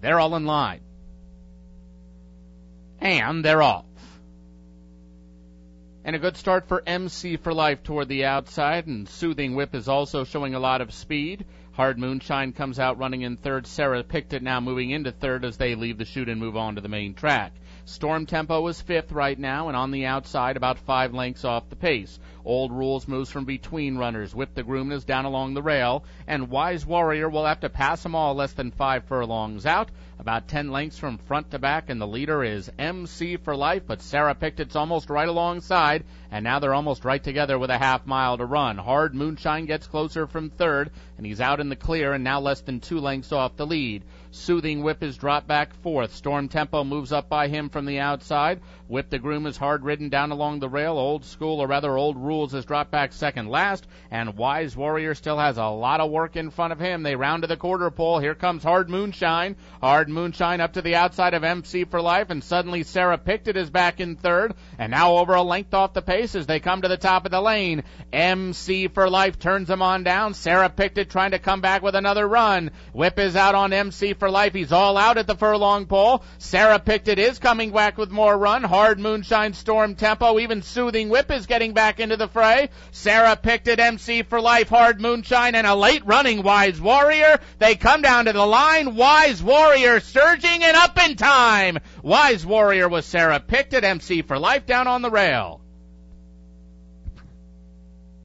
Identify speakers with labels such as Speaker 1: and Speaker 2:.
Speaker 1: They're all in line. And they're off. And a good start for MC for Life toward the outside, and Soothing Whip is also showing a lot of speed. Hard Moonshine comes out running in third. Sarah picked it now moving into third as they leave the chute and move on to the main track. Storm Tempo is fifth right now and on the outside about five lengths off the pace. Old Rules moves from between runners. Whip the Groom is down along the rail and Wise Warrior will have to pass them all less than five furlongs out. About 10 lengths from front to back and the leader is MC for life, but Sarah Picked It's almost right alongside and now they're almost right together with a half mile to run. Hard Moonshine gets closer from third and he's out in the clear and now less than two lengths off the lead. Soothing Whip is dropped back fourth. Storm Tempo moves up by him from the outside. Whip the Groom is hard ridden down along the rail. Old School, or rather Old Rules, is dropped back second last. And Wise Warrior still has a lot of work in front of him. They round to the quarter pole. Here comes Hard Moonshine. Hard Moonshine up to the outside of MC for Life. And suddenly Sarah Picked It is back in third. And now over a length off the pace as they come to the top of the lane. MC for Life turns them on down. Sarah Picked It trying to come back with another run. Whip is out on MC for life. He's all out at the furlong pole. Sarah Picked It is coming back with more run. Hard moonshine storm tempo. Even soothing whip is getting back into the fray. Sarah Picked It MC for life. Hard moonshine and a late running wise warrior. They come down to the line. Wise warrior surging and up in time. Wise warrior was Sarah Picked It MC for life down on the rail.